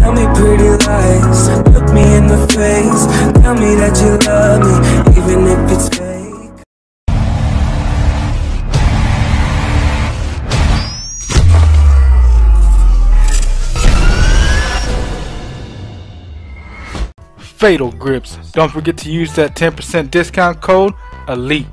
Tell me pretty lies, look me in the face. Tell me that you love me, even if it's fake. Fatal Grips. Don't forget to use that 10% discount code ELITE.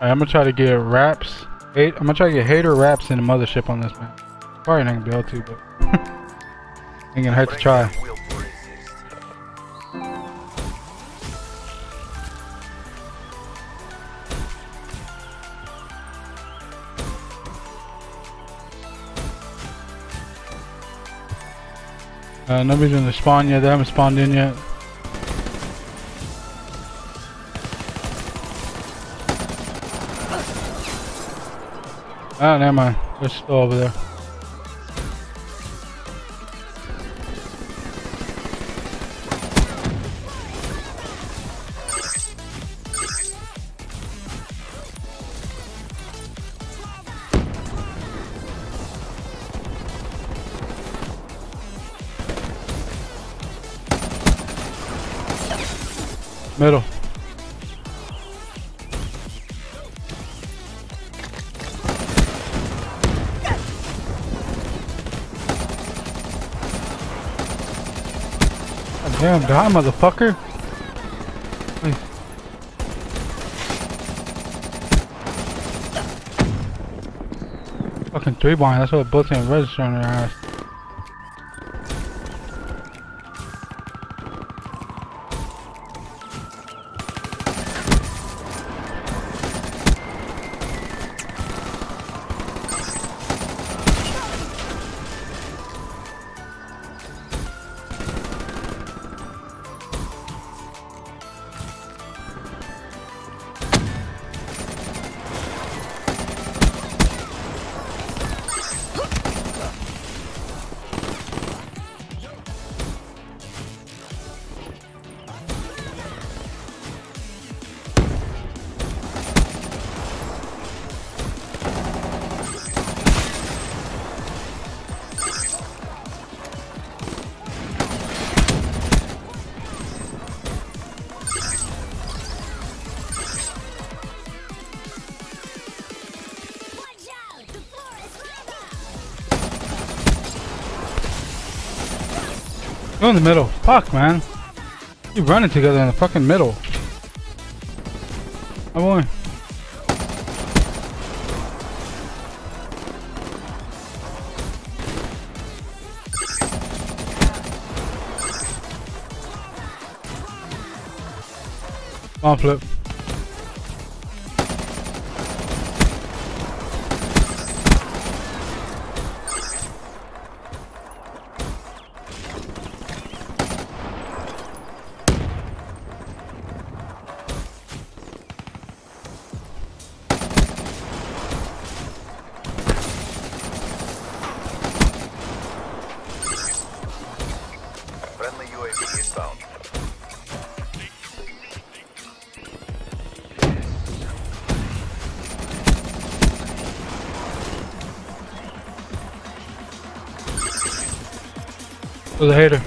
Alright, I'm gonna try to get RAPS. Hate, I'm gonna try to get hater RAPS in the mothership on this man. Probably not gonna be able to, but ain't gonna hurt to try. Uh, nobody's in the spawn yet. They haven't spawned in yet. Oh, never mind. They're still over there. Middle. Damn, die, motherfucker. Fucking three blind, that's what both can register on their ass. In the middle. Fuck, man. You running together in the fucking middle. Oh boy. On, flip. There's a hater.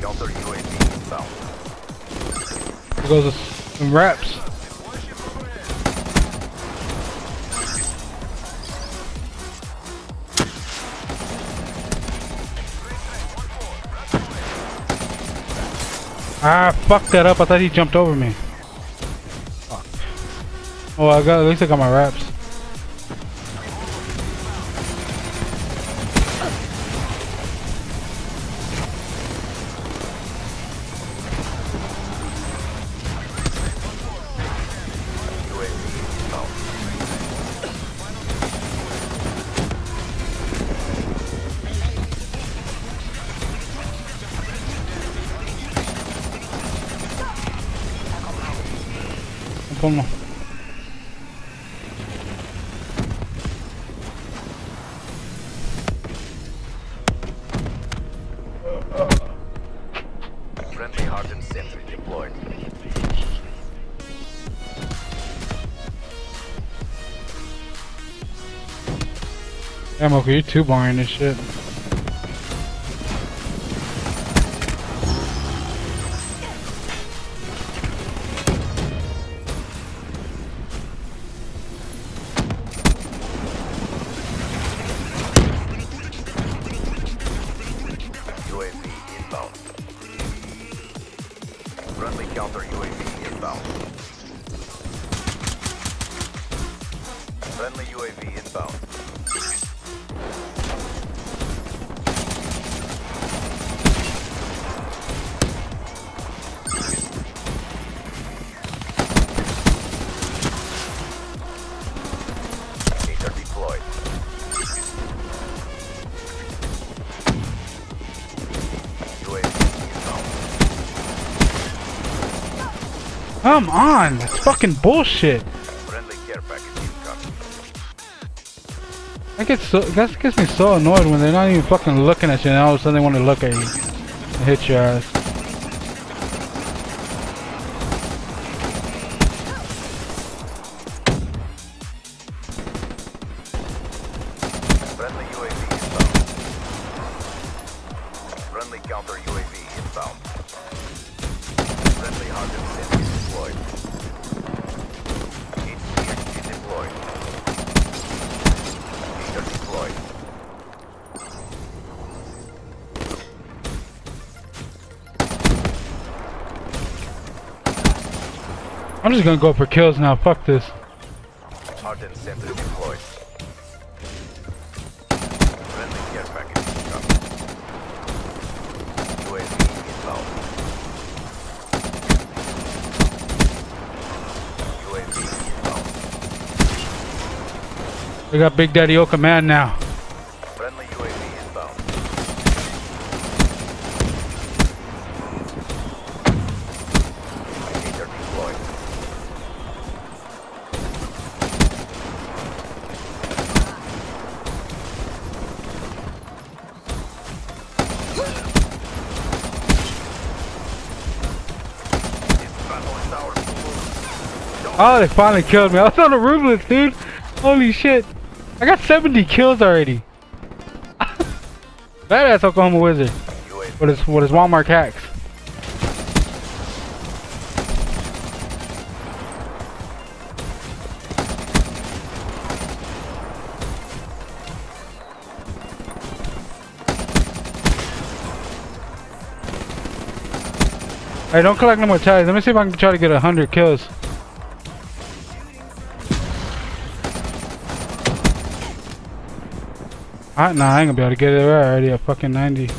Counter UAV. There goes some RAPS. Ah, fuck that up. I thought he jumped over me. Fuck. Oh, I got at least I got my RAPS. Uno. Friendly hardened sentry deployed. Damn, okay, you're too boring this shit. Friendly UAV inbound. UAV inbound. Come on, that's fucking bullshit. That gets so that gets me so annoyed when they're not even fucking looking at you and all of a sudden they want to look at you and hit your ass. Friendly UAV inbound. Friendly counter UAV inbound. Friendly sentry deployed. HCXD deployed. I'm just gonna go for kills now. Fuck this. Hardened sentry deployed. Friendly care package incoming. UAV inbound. UAV inbound. We got Big Daddy Oka man now. Oh, they finally killed me. I was on the roofless, dude. Holy shit. I got 70 kills already. Badass Oklahoma Wizard. With his, with his Walmart hacks. Hey, don't collect no more tags. Let me see if I can try to get a hundred kills. I, nah, I ain't gonna be able to get it. We're already at fucking 90.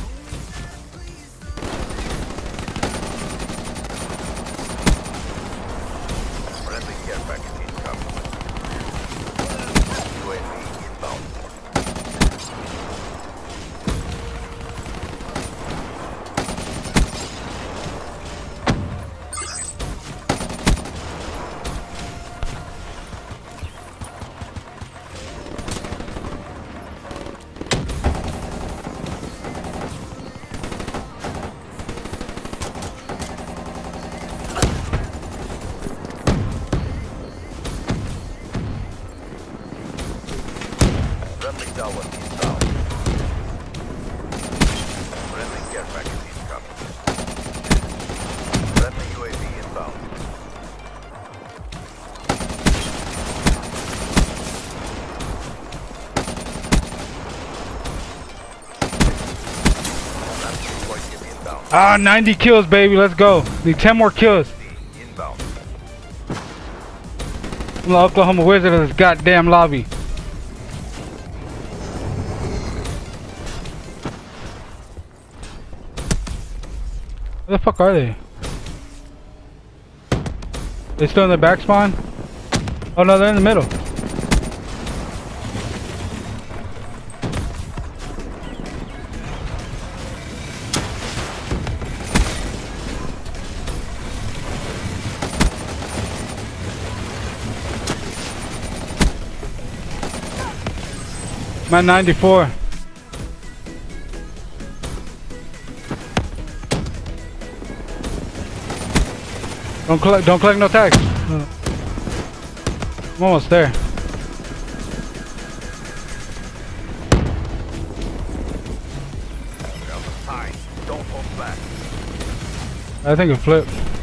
Ah, 90 kills, baby. Let's go. Need 10 more kills. I'm the Oklahoma Wizard of this goddamn lobby. Where the fuck are they? They still in the back spawn? Oh no, they're in the middle. I'm 94. Don't collect, don't collect no tax. I'm almost there. Now the time. Don't hold back. I think it flipped.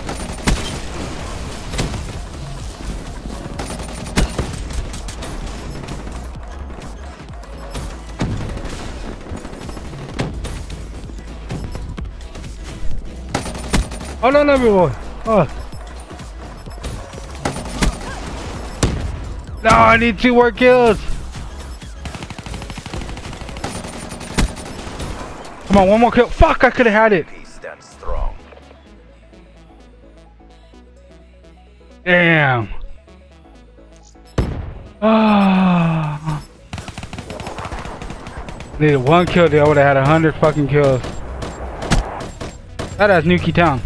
Oh no, no, boy. Oh. No, I need two more kills. Come on, one more kill. Fuck, I could have had it. Stands strong. Damn. Ah. Needed one kill, dude. I would have had a hundred fucking kills. That has Nuketown.